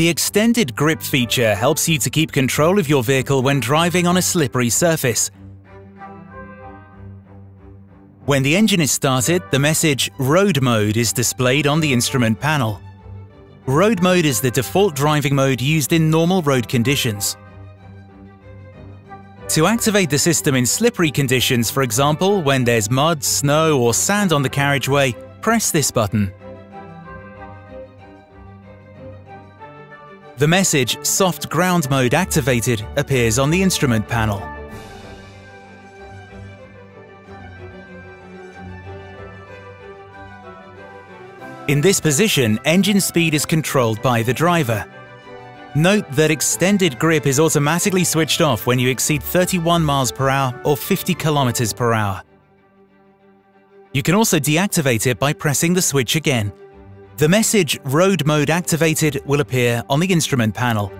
The extended grip feature helps you to keep control of your vehicle when driving on a slippery surface. When the engine is started, the message Road Mode is displayed on the instrument panel. Road Mode is the default driving mode used in normal road conditions. To activate the system in slippery conditions, for example, when there's mud, snow or sand on the carriageway, press this button. The message Soft Ground Mode activated appears on the instrument panel. In this position, engine speed is controlled by the driver. Note that extended grip is automatically switched off when you exceed 31 miles per hour or 50 kilometers per hour. You can also deactivate it by pressing the switch again. The message Road Mode Activated will appear on the instrument panel